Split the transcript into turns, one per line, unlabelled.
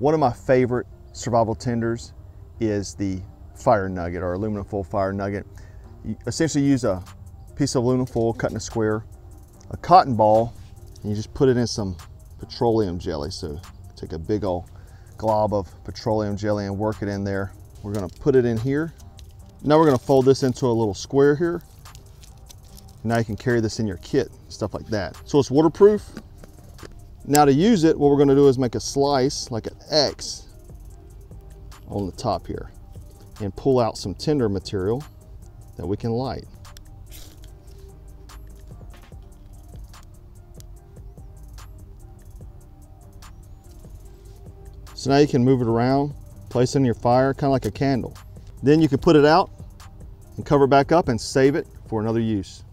One of my favorite survival tinders is the fire nugget or aluminum foil fire nugget. You essentially use a piece of aluminum foil cut in a square, a cotton ball, and you just put it in some petroleum jelly. So take a big old glob of petroleum jelly and work it in there. We're gonna put it in here. Now we're gonna fold this into a little square here. Now you can carry this in your kit, stuff like that. So it's waterproof. Now to use it, what we're gonna do is make a slice, like an X, on the top here, and pull out some tinder material that we can light. So now you can move it around, place it in your fire, kind of like a candle. Then you can put it out and cover it back up and save it for another use.